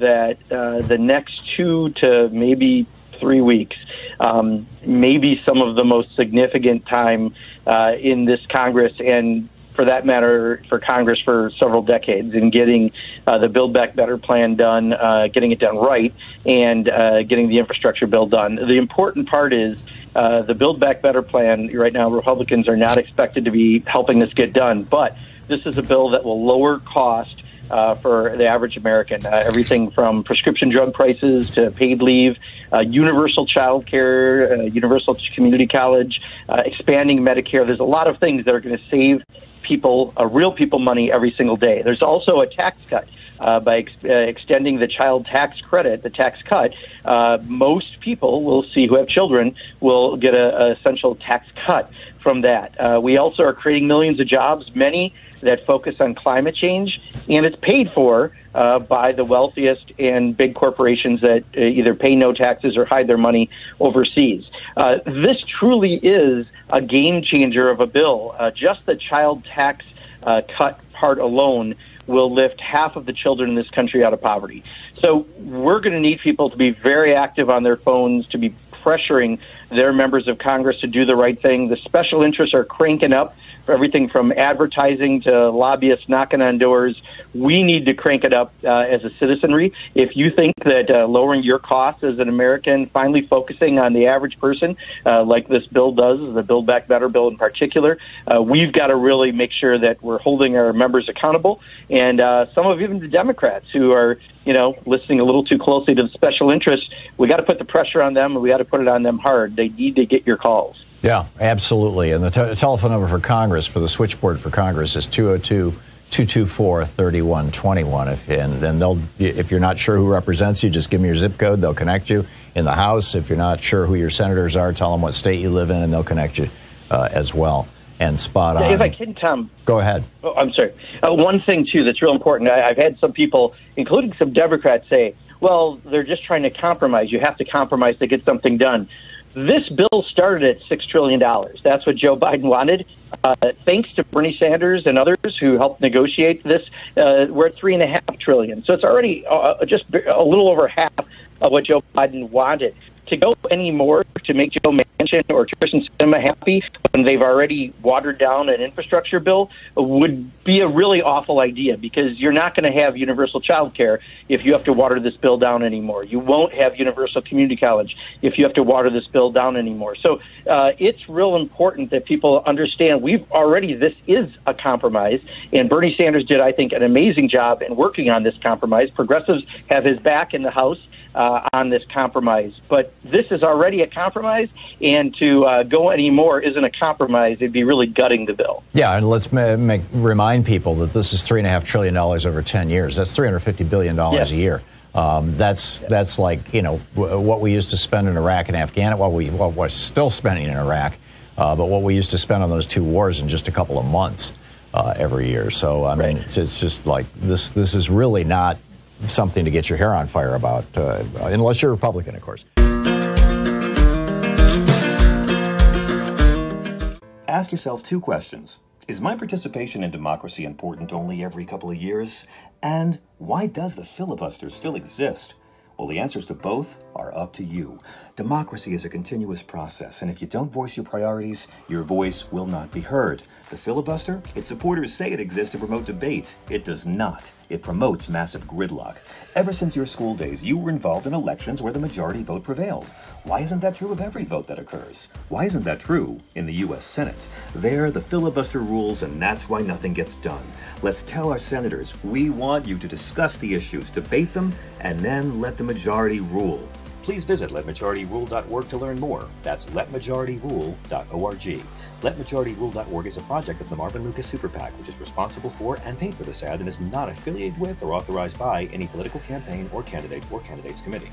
that uh, the next two to maybe three weeks um, maybe some of the most significant time uh, in this Congress and for that matter, for Congress for several decades in getting uh, the Build Back Better plan done, uh, getting it done right, and uh, getting the infrastructure bill done. The important part is uh, the Build Back Better plan. Right now, Republicans are not expected to be helping this get done, but this is a bill that will lower cost uh, for the average American. Uh, everything from prescription drug prices to paid leave, uh, universal child care, uh, universal community college, uh, expanding Medicare. There's a lot of things that are going to save people, uh, real people, money every single day. There's also a tax cut. Uh, by ex- uh, extending the child tax credit, the tax cut, uh, most people will see who have children will get a, a essential tax cut from that. Uh, we also are creating millions of jobs, many that focus on climate change, and it's paid for uh, by the wealthiest and big corporations that uh, either pay no taxes or hide their money overseas. Uh, this truly is a game changer of a bill. Just the child tax uh, cut part alone will lift half of the children in this country out of poverty. So we're going to need people to be very active on their phones, to be pressuring their members of Congress to do the right thing. The special interests are cranking up for everything from advertising to lobbyists knocking on doors. We need to crank it up uh, as a citizenry. If you think that uh, lowering your costs as an American, finally focusing on the average person, uh, like this bill does, the Build Back Better bill in particular, uh, we've got to really make sure that we're holding our members accountable. And uh, some of even the Democrats who are, you know, listening a little too closely to the special interests, we got to put the pressure on them, and we got to put it on them hard. They need to get your calls. Yeah, absolutely. And the te- telephone number for Congress, for the switchboard for Congress, is 202 224 3121. If And then they'll, if you're not sure who represents you, just give them your zip code. They'll connect you in the House. If you're not sure who your senators are, tell them what state you live in, and they'll connect you uh, as well. And spot on. If I can, Thom. Go ahead. Oh, I'm sorry. Uh, one thing, too, that's real important. I, I've had some people, including some Democrats, say, well, they're just trying to compromise. You have to compromise to get something done. This bill started at $6 trillion. That's what Joe Biden wanted. Uh, thanks to Bernie Sanders and others who helped negotiate this, uh, we're at 3.5 trillion. So it's already uh, just a little over half of what Joe Biden wanted to go any more to make Joe Manchin or Kyrsten Sinema happy when they've already watered down an infrastructure bill would be a really awful idea because you're not going to have universal child care if you have to water this bill down anymore. You won't have universal community college if you have to water this bill down anymore. So uh, it's real important that people understand we've already, this is a compromise. And Bernie Sanders did, I think, an amazing job in working on this compromise. Progressives have his back in the House uh, on this compromise. But this is already a compromise, and to uh, go any more isn't a compromise. It'd be really gutting the bill. Yeah, and let's ma- make, remind people that this is three and a half trillion dollars over ten years. That's three hundred fifty billion dollars a year. Um, that's that's like you know w- what we used to spend in Iraq and Afghanistan. What we what we're still spending in Iraq, uh, but what we used to spend on those two wars in just a couple of months uh, every year. So I mean, right. it's, it's, just like this. This is really not something to get your hair on fire about, uh, unless you're a Republican, of course. Ask yourself two questions. Is my participation in democracy important only every couple of years? And why does the filibuster still exist? Well, the answers to both are up to you. Democracy is a continuous process, and if you don't voice your priorities, your voice will not be heard. The filibuster? Its supporters say it exists to promote debate. It does not. It promotes massive gridlock. Ever since your school days, you were involved in elections where the majority vote prevailed. Why isn't that true of every vote that occurs? Why isn't that true in the U.S. Senate? There, the filibuster rules, and that's why nothing gets done. Let's tell our senators we want you to discuss the issues, debate them, and then let the majority rule. Please visit letmajorityrule.org to learn more. That's letmajorityrule.org. LetMajorityRule.org is a project of the Marvin Lucas Super PAC, which is responsible for and paid for this ad and is not affiliated with or authorized by any political campaign or candidate or candidates committee.